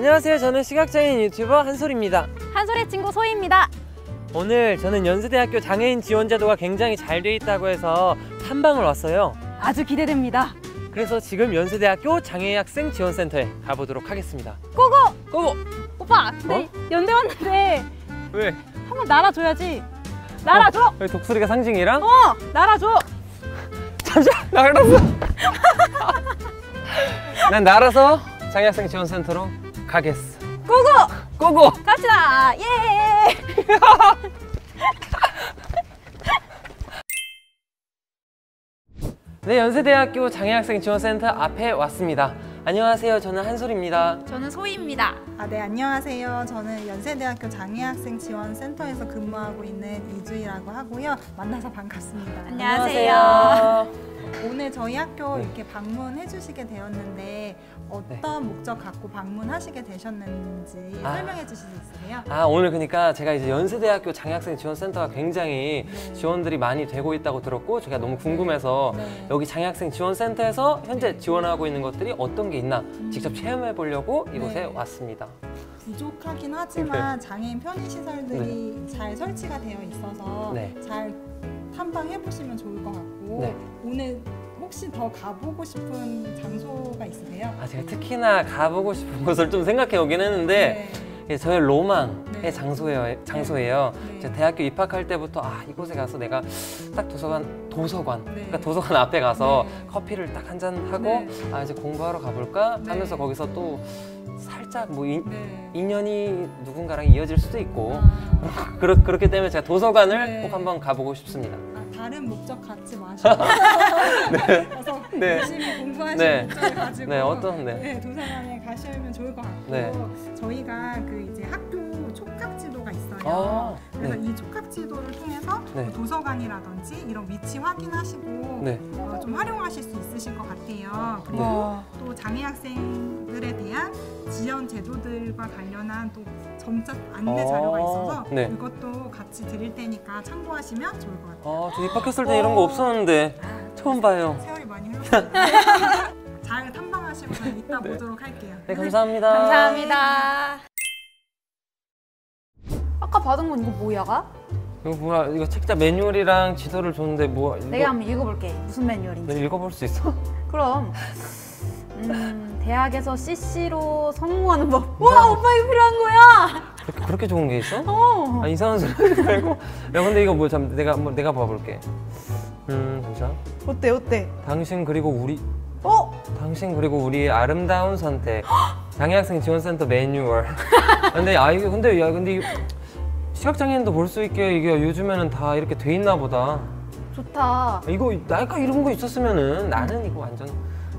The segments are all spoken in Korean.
안녕하세요. 저는 시각장애인 유튜버 한솔입니다. 한솔의 친구 소희입니다. 오늘 저는 연세대학교 장애인 지원제도가 굉장히 잘 돼 있다고 해서 탐방을 왔어요. 아주 기대됩니다. 그래서 지금 연세대학교 장애학생 지원센터에 가보도록 하겠습니다. 고고! 고고! 오빠, 근데 연대 왔는데 왜? 한번 날아줘야지. 날아줘! 왜 독수리가 상징이랑? 어! 날아줘! 잠시만 날았어. 난 날아서 장애학생 지원센터로 가겠어. 고고! 고고! 갑시다! 예! 네, 연세대학교 장애학생 지원센터 앞에 왔습니다. 안녕하세요. 저는 한솔입니다. 저는 소희입니다. 아, 네, 안녕하세요. 저는 연세대학교 장애학생 지원센터에서 근무하고 있는 이주희라고 하고요. 만나서 반갑습니다. 안녕하세요. 오늘 저희 학교 네. 이렇게 방문해 주시게 되었는데 어떤 목적 갖고 방문하시게 되셨는지 아. 설명해 주실 수 있으세요? 아 오늘 그러니까 제가 이제 연세대학교 장애학생 지원센터가 굉장히 네. 지원들이 많이 되고 있다고 들었고 제가 너무 궁금해서 네. 여기 장애학생 지원센터에서 현재 지원하고 있는 것들이 어떤 게 있나 직접 체험해 보려고 이곳에 네. 왔습니다. 부족하긴 하지만 장애인 편의시설들이 잘 설치가 되어 있어서 네. 잘 탐방해 보시면 좋을 것 같고 네. 오늘 혹시 더 가보고 싶은 장소가 있으세요? 아 제가 특히나 가보고 싶은 곳을 좀 생각해 오긴 했는데 이게 저의 로망의 네. 장소예요. 장소예요. 네. 제가 대학교 입학할 때부터 아 이곳에 가서 내가 딱 도서관 도서관 네. 그러니까 도서관 앞에 가서 네. 커피를 딱 한 잔 하고 네. 아 이제 공부하러 가볼까 네. 하면서 거기서 또 살짝 뭐 인, 네. 인연이 누군가랑 이어질 수도 있고 아, 그렇, 그렇기 때문에 제가 도서관을 네. 꼭 한번 가보고 싶습니다. 아, 다른 목적 갖지 마시고 가서 네. 열심히 공부하시는 네. 목적을 가지고 네, 어떤, 네. 도서관에 가시면 좋을 것 같고 네. 저희가 그 이제 학교 촉각 지도가 있어요. 아, 그래서 네. 이 촉각 지도를 통해서 네. 도서관이라든지 이런 위치 확인하시고 네. 어, 좀 활용하실 수 있으실 것 같아요. 그리고 네. 또 장애 학생들에 대한 지원 제도들과 관련한 또 점자 안내 어, 자료가 있어서 네. 이것도 같이 드릴 테니까 참고하시면 좋을 것 같아요. 아, 저 입학했을 때 이런 거 없었는데 처음 봐요. 세월이 많이 흘렀습니다. 잘 탐방하시고 저희 이따 보도록 할게요. 네, 감사합니다. 감사합니다. 아까 받은 건 이거 뭐야가? 이거 뭐야? 이거 책자 매뉴얼이랑 지도를 줬는데 뭐 이거 내가 한번 읽어볼게. 무슨 매뉴얼인지. 내가 읽어볼 수 있어? 그럼 음, 대학에서 CC로 성공하는 법. 와 오빠 이거 필요한 거야. 그렇게, 그렇게 좋은 게 있어? 어. 아 이상한 소리 말고 야 근데 이거 뭐 잠 내가 한번 내가 봐볼게 음 잠시만 어때 어때? 당신 그리고 우리 어? 당신 그리고 우리의 아름다운 선택 장애학생 지원센터 매뉴얼 근데 아 이게 근데 야 근데 이거 시각장애인도 볼 수 있게 이게 요즘에는 다 이렇게 돼 있나 보다 좋다. 이거 나가 이런 거 있었으면은 나는 이거 완전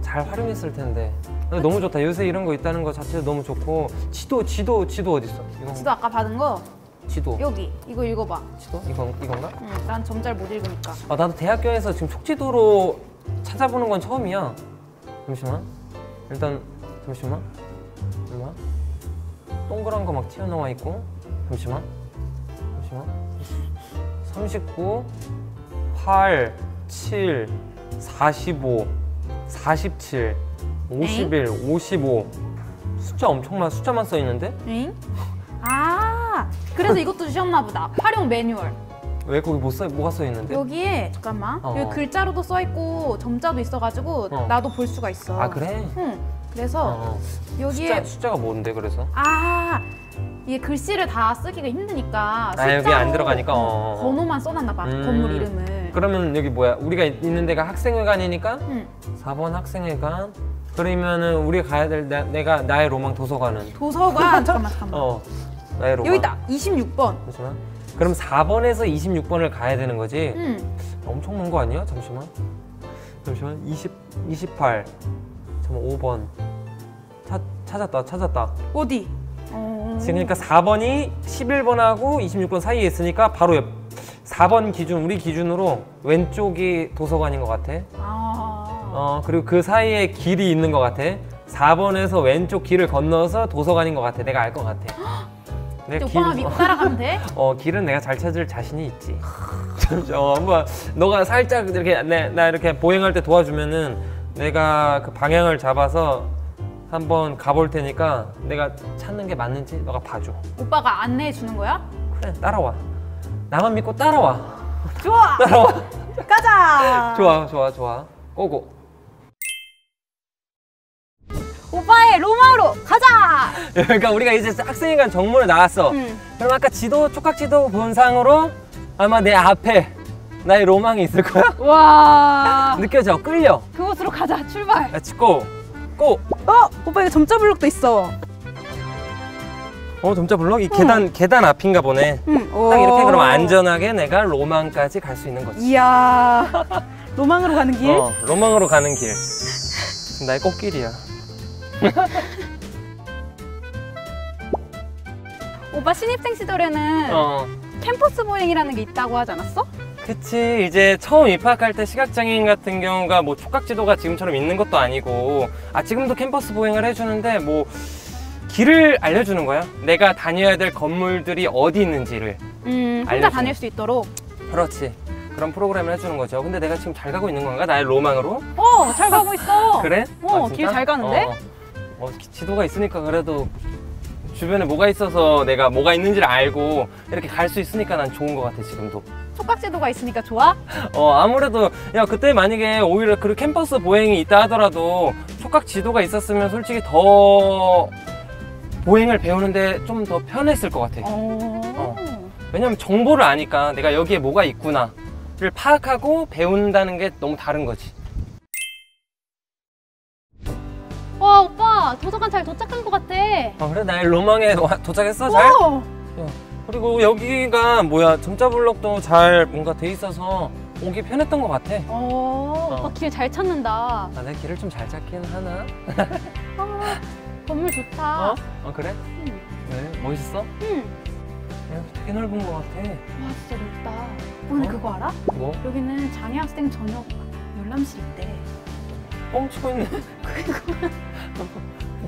잘 활용했을 텐데 너무 좋다 요새 이런 거 있다는 거 자체도 너무 좋고 지도 지도 지도 어디 있어 이거 지도 아까 받은 거 지도 여기 이거 읽어봐. 지도 이건 이건가 응, 난 점 잘 못 읽으니까. 아, 나도 대학교에서 지금 촉지도로 찾아보는 건 처음이야. 잠시만. 일단 잠시만. 와. 동그란 거 막 튀어나와 있고. 잠시만. 잠시만. 39, 8, 7, 45, 47, 51, 55. 숫자 엄청 많아. 숫자만 써 있는데? 응? 아 그래서 이것도 주셨나 보다. 활용 매뉴얼. 왜 거기 못 써, 뭐가 써 있는데? 여기에 잠깐만 어. 여기 글자로도 써 있고 점자도 있어가지고 어. 나도 볼 수가 있어. 아, 그래? 응. 그래서 어, 어. 여기에 숫자, 숫자가 뭔데, 그래서? 아 이게 글씨를 다 쓰기가 힘드니까 아, 여기 안 들어가니까, 어, 어. 번호만 써놨나 봐 음. 건물 이름을. 그러면 여기 뭐야? 우리가 있는 데가 학생회관이니까 응. 4번 학생회관. 그러면은 우리가 가야 될 나, 내가 나의 로망 도서관은 도서관 잠깐만 잠깐만 어 나의 로망 여기 있다 26번. 잠시만. 그럼 4번에서 26번을 가야 되는 거지? 응. 엄청 먼 거 아니야? 잠시만. 잠시만. 20 28. 잠깐 5번. 찾 찾았다. 찾았다. 어디? 어... 지금 그러니까 4번이 11번하고 26번 사이에 있으니까 바로 옆 4번 기준 우리 기준으로 왼쪽이 도서관인 것 같아. 아. 어 그리고 그 사이에 길이 있는 것 같아. 4번에서 왼쪽 길을 건너서 도서관인 것 같아. 내가 알 것 같아. 내가 오빠만 믿고 따라가면 돼? 어 길은 내가 잘 찾을 자신이 있지. 어 한번 너가 살짝 이렇게 내, 나 이렇게 보행할 때 도와주면은 내가 그 방향을 잡아서 한번 가볼 테니까 내가 찾는 게 맞는지 너가 봐줘. 오빠가 안내해 주는 거야? 그래 따라와. 나만 믿고 따라와. 좋아. 따라와. 가자. 좋아 좋아 좋아. 고고. 오빠의 로마로 가자. 그러니까 우리가 이제 학생회관 정문에 나왔어. 응. 그럼 아까 지도 촉각지도 본상으로 아마 내 앞에 나의 로망이 있을 거야. 와. 느껴져 끌려. 그곳으로 가자. 출발. Let's go. 고. 어, 오빠 이거 점자 블록도 있어. 어 점자 블럭 이 계단 계단 앞인가 보네. 응. 딱 이렇게 그럼 안전하게 내가 로망까지 갈 수 있는 거지. 이야. 로망으로 가는 길? 어, 로망으로 가는 길. 지금 나의 꽃길이야. 오빠 신입생 시절에는 어. 캠퍼스 보행이라는 게 있다고 하지 않았어? 그치 이제 처음 입학할 때 시각장애인 같은 경우가 뭐 촉각지도가 지금처럼 있는 것도 아니고 아 지금도 캠퍼스 보행을 해주는데 뭐 길을 알려주는 거야 내가 다녀야 될 건물들이 어디 있는지를 음, 혼자 알려줘. 다닐 수 있도록. 그렇지 그런 프로그램을 해주는 거죠 근데 내가 지금 잘 가고 있는 건가 나의 로망으로 어, 잘 가고 있어. 그래? 어, 아, 길? 잘 가는데? 어, 어, 기- 지도가 있으니까 그래도 주변에 뭐가 있어서 내가 뭐가 있는지를 알고 이렇게 갈 수 있으니까 난 좋은 것 같아 지금도 촉각 제도가 있으니까 좋아? 어 아무래도 야 그때 만약에 오히려 그 캠퍼스 보행이 있다 하더라도 촉각 지도가 있었으면 솔직히 더 보행을 배우는데 좀 더 편했을 것 같아 어. 왜냐면 정보를 아니까 내가 여기에 뭐가 있구나를 파악하고 배운다는 게 너무 다른 거지 와, 오빠 도서관 잘 도착한 것 같아. 어 그래 나의 로망에 와- 도착했어 잘? 오! 야, 그리고 여기가 뭐야 점자 블럭도 잘 뭔가 돼 있어서 오기 편했던 것 같아 어, 어. 오빠 길 잘 찾는다. 아, 내 길을 좀 잘 찾긴 하나? 아, 건물 좋다. 어? 어 그래? 응. 왜? 멋있어? 응. 야, 되게 넓은 것 같아 와, 진짜 넓다. 오늘 어? 그거 알아? 뭐? 여기는 장애 학생 전용 열람실 있대. 뻥치고 있네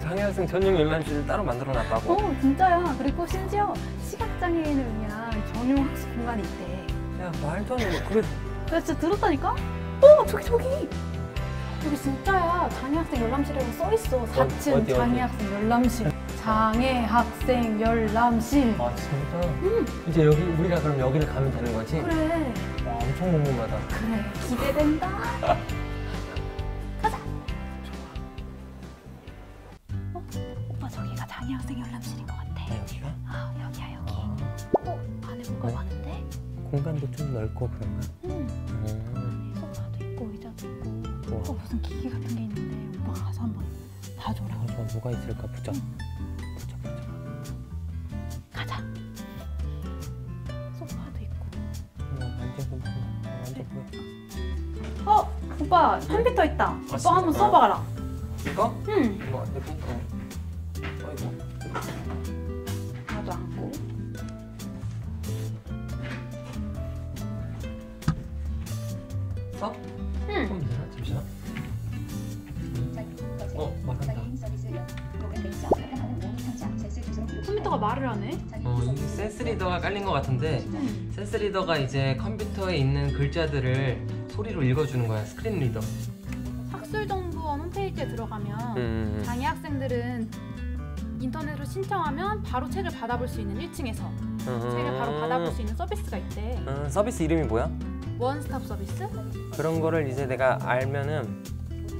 장애학생 전용 열람실을 따로 만들어 놨다고? 어, 진짜야. 그리고 심지어 시각장애인을 위한 전용 학습 공간이 있대. 야 말도 안 돼. 그래 나 진짜 들었다니까? 어, 저기 저기. 여기 진짜야. 장애학생 열람실이라고 써 있어. 4층 어디, 어디? 장애학생 열람실. 장애학생 열람실. 아 진짜? 이제 여기 우리가 그럼 여기를 가면 되는 거지? 그래. 와 엄청 궁금하다 그래. 기대된다. 장애학생 열람실인 것 같아. 여기가? 아, 여기야 여기. 아, 어, 안에 뭐가 네. 많은데? 공간도 좀 넓고 그런가? 응. 음, 소파도 있고 의자도 있고 좋아 또 무슨 기기 같은 게 있는데 오빠 가서 한번 봐줘라 아, 좋아 뭐가 있을까 보자 보자 보자 가자 소파도 있고 어, 괜찮아 완전 보여 어 오빠 컴퓨터 있다 오빠? 한번 써봐라 이거? 응 이거 어. 써? 응 그럼 되나? 잠시만 어 말한다 컴퓨터가 말을 하네 어, 이 센스 리더가 깔린 것 같은데 응. 센스 리더가 이제 컴퓨터에 있는 글자들을 소리로 읽어주는 거야 screen reader 학술정보원 홈페이지에 들어가면 음. 장애 학생들은 인터넷으로 신청하면 바로 책을 받아볼 수 있는 1층에서 책을 바로 받아볼 수 있는 서비스가 있대 음, 서비스 이름이 뭐야? 원스톱 서비스? 그런 거를 이제 내가 알면은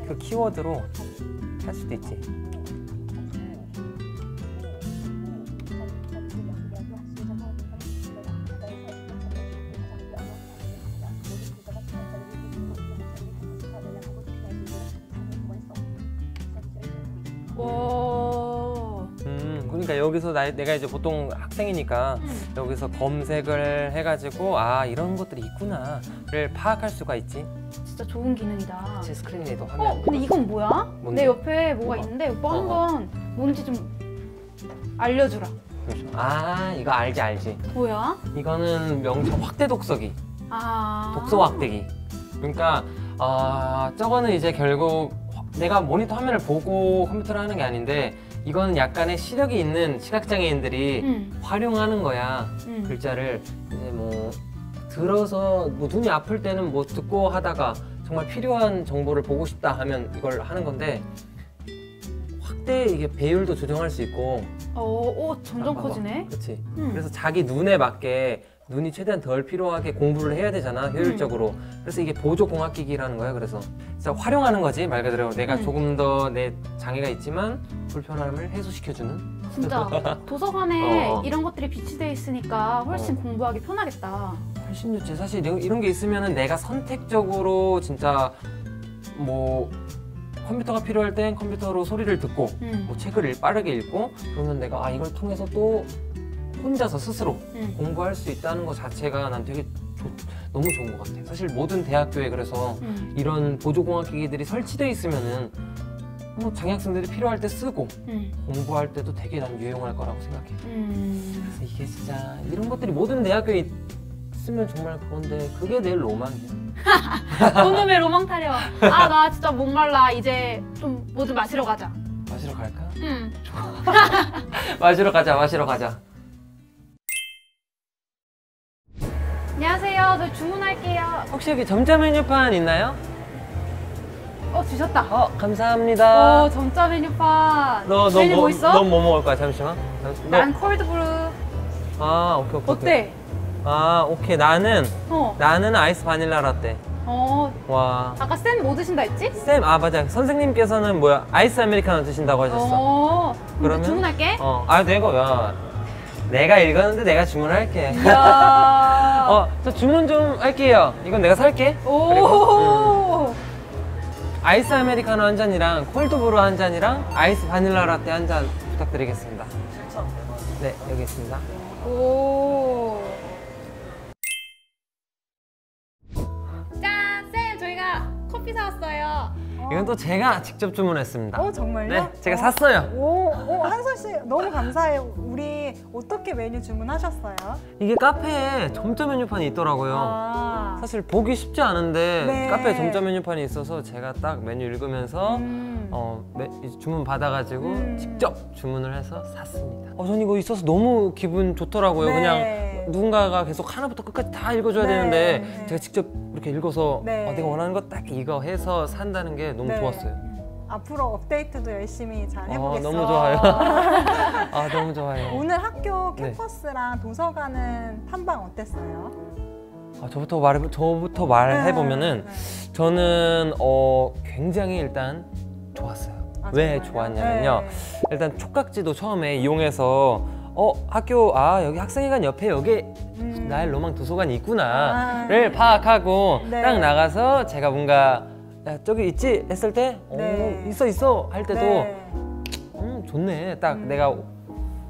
그 키워드로 할 수도 있지 나, 내가 이제 보통 학생이니까 응. 여기서 검색을 해가지고 아 이런 것들이 있구나를 파악할 수가 있지 진짜 좋은 기능이다 제 스크린 리더 화면 어, 근데 이건 뭐야? 뭔데? 내 옆에 뭐가 뭐가? 있는데 오빠 어, 한번 뭔지 좀 알려주라. 아 이거 알지 알지 뭐야? 이거는 명칭 확대 독서기 아 독서 확대기 그러니까 아 저거는 이제 결국 내가 모니터 화면을 보고 컴퓨터를 하는 게 아닌데 이거는 약간의 시력이 있는 시각장애인들이 응, 활용하는 거야 응. 글자를 이제 뭐 들어서 뭐 눈이 아플 때는 뭐 듣고 하다가 정말 필요한 정보를 보고 싶다 하면 이걸 하는 건데 때 이게 배율도 조정할 수 있고 오, 오 어, 점점 봐봐. 커지네. 그렇지. 음. 그래서 자기 눈에 맞게 눈이 최대한 덜 필요하게 공부를 해야 되잖아 효율적으로. 그래서 이게 보조 공학기기라는 거야. 그래서 진짜 활용하는 거지 말 그대로 내가 음. 조금 더 내 장애가 있지만 불편함을 해소시켜주는. 진짜 도서관에 어. 이런 것들이 비치돼 있으니까 훨씬 어. 공부하기 편하겠다. 훨씬 좋지. 사실 이런, 게 있으면은 내가 선택적으로 진짜 뭐 컴퓨터가 필요할 땐 컴퓨터로 소리를 듣고 음. 뭐 책을 읽- 빠르게 읽고 그러면 내가 아 이걸 통해서 또 혼자서 스스로 음. 공부할 수 있다는 것 자체가 난 되게 좋- 너무 좋은 것 같아. 사실 모든 대학교에 그래서 음. 이런 보조공학기기들이 설치돼 있으면은 뭐 장애학생들이 필요할 때 쓰고 음. 공부할 때도 되게 난 유용할 거라고 생각해. 음. 그래서 이게 진짜 이런 것들이 모든 대학교에 있으면 정말 그건데 그게 내 로망이야. 오늘의 로망 타령. 아, 나 진짜 목말라. 이제 좀 뭐 좀 마시러 가자. 마시러 갈까? 음. 마시러 가자. 마시러 가자. 안녕하세요. 저 주문할게요. 혹시 여기 점자 메뉴판 있나요? 어, 주셨다. 어 감사합니다. 오, 점자 메뉴판. 너, 너, 메뉴 뭐, 뭐 있어? 넌 뭐 먹을 거야? 잠시만. 잠시, 너, 난 콜드브루. 아, 오케이, 오케이. 오케이. 어때? 아, 오케이. 나는, 어. 나는 아이스 바닐라 라떼. 어. 와. 아까 쌤 뭐 드신다 했지? 쌤, 아, 맞아. 선생님께서는 뭐야? 아이스 아메리카노 드신다고 하셨어. 어. 그러면? 주문할게. 어, 아, 내가, 야. 내가 읽었는데 내가 주문할게. 어, 저 주문 좀 할게요. 이건 내가 살게. 오. 그리고, 아이스 아메리카노 한 잔이랑 콜드브루 한 잔이랑 아이스 바닐라 라떼 한 잔 부탁드리겠습니다. 네, 여기 있습니다. 오. 짠, 쌤 저희가 커피 사왔어요. 이건 또 제가 직접 주문했습니다. 어 정말요? 네, 제가 어. 샀어요. 오, 오 한솔 씨 너무 감사해요. 우리 어떻게 메뉴 주문하셨어요? 이게 카페에 점자 메뉴판이 있더라고요. 아, 사실 보기 쉽지 않은데 네. 카페에 점자 메뉴판이 있어서 제가 딱 메뉴 읽으면서 음. 어, 메- 주문 받아가지고 음. 직접 주문을 해서 샀습니다. 어, 전 이거 있어서 너무 기분 좋더라고요. 네. 그냥 누군가가 계속 하나부터 끝까지 다 읽어줘야 네. 되는데 네. 제가 직접 이렇게 읽어서 네. 어, 내가 원하는 거 딱 이거 해서 산다는 게 너무 네. 좋았어요. 앞으로 업데이트도 열심히 잘 어, 해보겠어. 너무 좋아요. 아 너무 좋아요. 오늘 학교 네. 캠퍼스랑 도서관은 탐방 어땠어요? 아, 저부터 말해 저부터 말해 보면은 네. 저는 어 굉장히 일단 좋았어요. 아, 왜? 좋았냐면요. 네. 일단 촉각지도 처음에 이용해서 어 학교 아 여기 학생회관 옆에 여기 음. 나의 로망 도서관이 있구나를 아. 파악하고 네. 딱 나가서 제가 뭔가 야 저기 있지 했을 때 어, 네. 있어 있어 할 때도 네. 음 좋네 딱 음. 내가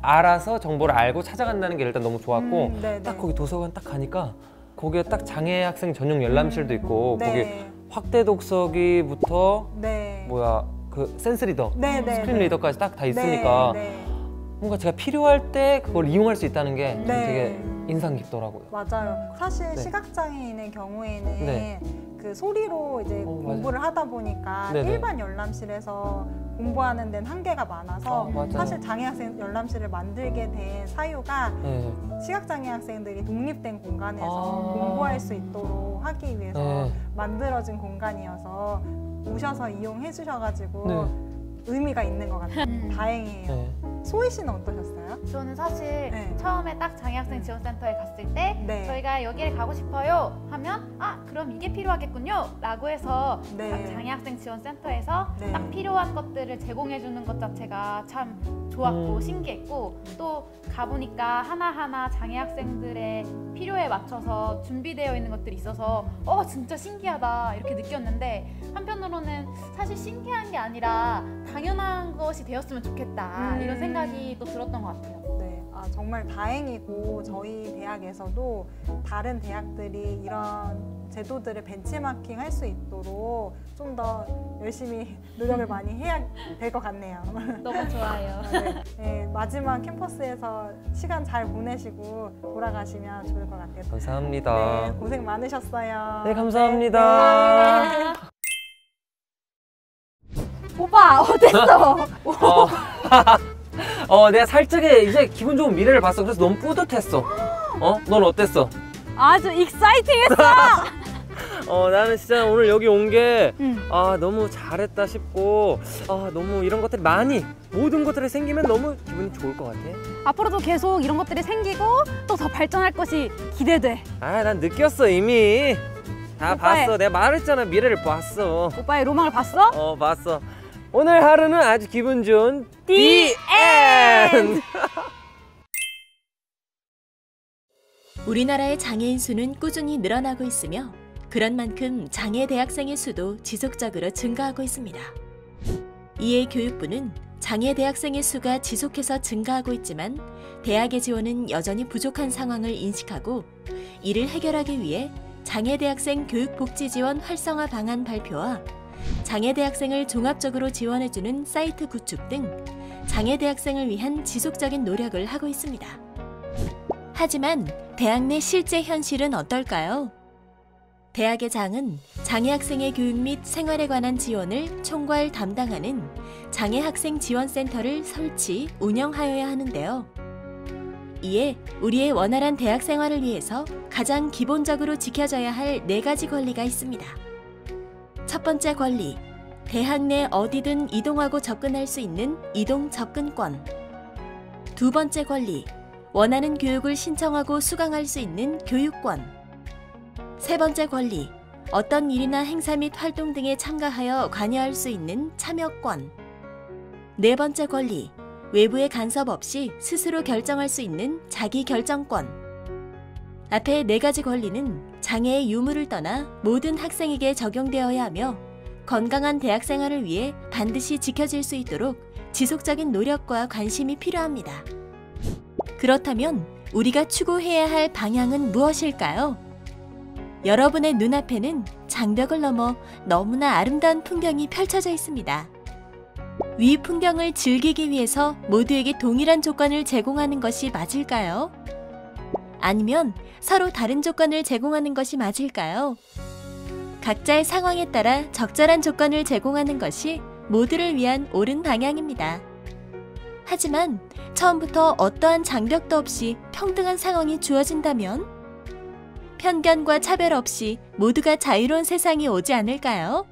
알아서 정보를 알고 찾아간다는 게 일단 너무 좋았고 음, 네, 딱 네. 거기 도서관 딱 가니까 거기에 딱 장애 학생 전용 열람실도 있고 거기 네. 확대 독서기부터 네. 뭐야 그 센스 리더 스크린 네. reader까지 딱 다 있으니까. 뭔가 제가 필요할 때 그걸 이용할 수 있다는 게 네. 되게 인상 깊더라고요. 맞아요. 사실 네. 시각장애인의 경우에는 네. 그 소리로 이제 어, 공부를 하다 보니까 네네. 일반 열람실에서 공부하는 데는 한계가 많아서 어, 맞아요. 사실 장애학생 열람실을 만들게 된 사유가 네. 시각장애 학생들이 독립된 공간에서 아. 공부할 수 있도록 하기 위해서 네. 만들어진 공간이어서 오셔서 이용해 주셔가지고 네. 의미가 있는 것 같아요. 음. 다행이에요. 네. 소희 씨는 어떠셨어요? 저는 사실 네. 처음에 딱 장애학생 지원센터에 갔을 때 네. 저희가 여기를 가고 싶어요 하면 아 그럼 이게 필요하겠군요 라고 해서 네. 자- 장애학생 지원센터에서 네. 딱 필요한 것들을 제공해 주는 것 자체가 참 좋았고 음. 신기했고 또 가보니까 하나하나 장애학생들의 필요에 맞춰서 준비되어 있는 것들이 있어서 어 진짜 신기하다 이렇게 느꼈는데 한편으로는 사실 신기한 게 아니라 당연한 것이 되었으면 좋겠다 음. 이런 생각이 또 들었던 것 같아요. 네, 아, 정말 다행이고 저희 대학에서도 다른 대학들이 이런 제도들을 벤치마킹 할 수 있도록 좀 더 열심히 노력을 많이 해야 될 것 같네요. 너무 좋아요. 네, 네, 마지막 캠퍼스에서 시간 잘 보내시고 돌아가시면 좋을 것 같아요. 감사합니다. 네, 고생 많으셨어요. 네, 감사합니다. 네, 네. 오빠 어땠어? 어, 어, 내가 살짝의 이제 기분 좋은 미래를 봤어. 그래서 너무 뿌듯했어. 어? 넌 어땠어? 아주 익사이팅했어. 어 나는 진짜 오늘 여기 온게 응. 아 너무 잘했다 싶고 아 너무 이런 것들이 많이 모든 것들이 생기면 너무 기분이 좋을 것 같아. 앞으로도 계속 이런 것들이 생기고 또 더 발전할 것이 기대돼. 아 난 느꼈어 이미. 다 오빠의- 봤어. 내가 말했잖아 미래를 봤어. 오빠의 로망을 봤어? 어 봤어. 오늘 하루는 아주 기분 좋은 The end. 우리나라의 장애인 수는 꾸준히 늘어나고 있으며 그런 만큼 장애 대학생의 수도 지속적으로 증가하고 있습니다. 이에 교육부는 장애 대학생의 수가 지속해서 증가하고 있지만 대학의 지원은 여전히 부족한 상황을 인식하고 이를 해결하기 위해 장애 대학생 교육복지 지원 활성화 방안 발표와 장애 대학생을 종합적으로 지원해주는 사이트 구축 등 장애 대학생을 위한 지속적인 노력을 하고 있습니다. 하지만 대학 내 실제 현실은 어떨까요? 대학의 장은 장애 학생의 교육 및 생활에 관한 지원을 총괄 담당하는 장애 학생 지원센터를 설치, 운영하여야 하는데요. 이에 우리의 원활한 대학 생활을 위해서 가장 기본적으로 지켜져야 할 네 가지 권리가 있습니다. 첫 번째 권리, 대학 내 어디든 이동하고 접근할 수 있는 이동 접근권. 두 번째 권리, 원하는 교육을 신청하고 수강할 수 있는 교육권. 세 번째 권리, 어떤 일이나 행사 및 활동 등에 참가하여 관여할 수 있는 참여권. 네 번째 권리, 외부의 간섭 없이 스스로 결정할 수 있는 자기 결정권. 앞의 네 가지 권리는 장애의 유무를 떠나 모든 학생에게 적용되어야 하며 건강한 대학 생활을 위해 반드시 지켜질 수 있도록 지속적인 노력과 관심이 필요합니다. 그렇다면 우리가 추구해야 할 방향은 무엇일까요? 여러분의 눈앞에는 장벽을 넘어 너무나 아름다운 풍경이 펼쳐져 있습니다. 위 풍경을 즐기기 위해서 모두에게 동일한 조건을 제공하는 것이 맞을까요? 아니면 서로 다른 조건을 제공하는 것이 맞을까요? 각자의 상황에 따라 적절한 조건을 제공하는 것이 모두를 위한 옳은 방향입니다. 하지만 처음부터 어떠한 장벽도 없이 평등한 상황이 주어진다면 편견과 차별 없이 모두가 자유로운 세상이 오지 않을까요?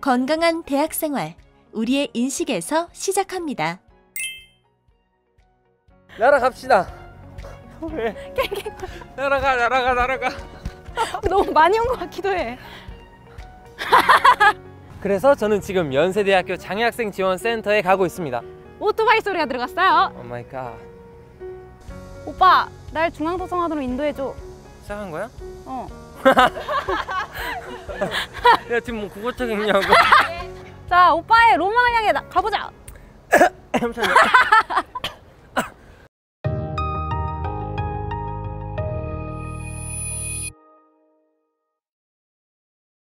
건강한 대학 생활, 우리의 인식에서 시작합니다. 날아갑시다. 왜? 날아가 날아가 날아가. 너무 많이 온 것 같기도 해. 그래서 저는 지금 연세대학교 장애학생 지원센터에 가고 있습니다. 오토바이 소리가 들어갔어요. Oh my god. 오빠, 날 중앙도서관으로 인도해줘. 시작한 거야? 어. 야 지금 뭐 국어책 읽냐고. 자, 오빠의 로망을 향해 나, 가보자.